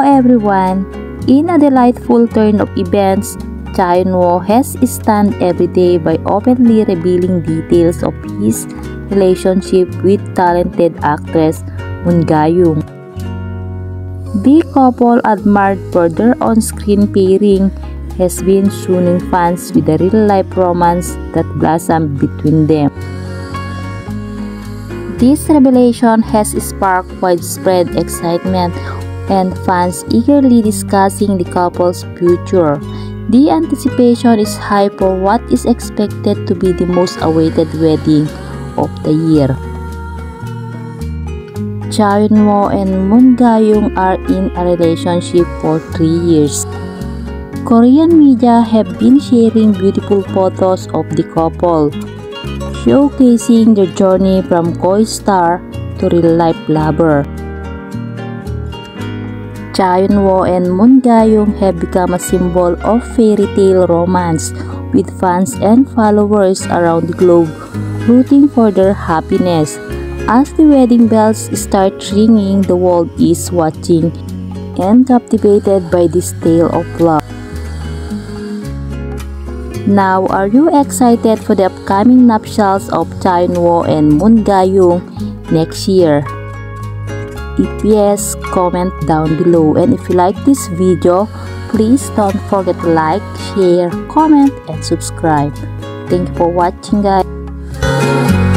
everyone! In a delightful turn of events, Cha Eun-woo has stunned every day by openly revealing details of his relationship with talented actress Moon Ga-young. The couple admired for their on-screen pairing has been swooning fans with the real-life romance that blossomed between them. This revelation has sparked widespread excitement and fans eagerly discussing the couple's future. The anticipation is high for what is expected to be the most awaited wedding of the year. Cha Eun-woo and Moon Ga-young are in a relationship for three years. Korean media have been sharing beautiful photos of the couple, showcasing their journey from co-star to real-life lover. Cha Eun-woo and Moon Ga-young have become a symbol of fairy tale romance with fans and followers around the globe rooting for their happiness. As the wedding bells start ringing, the world is watching and captivated by this tale of love. Now, are you excited for the upcoming nuptials of Cha Eun-woo and Moon Ga-young next year? If yes, comment down below. And if you like this video, please don't forget to like, share, comment, and subscribe. Thank you for watching guys.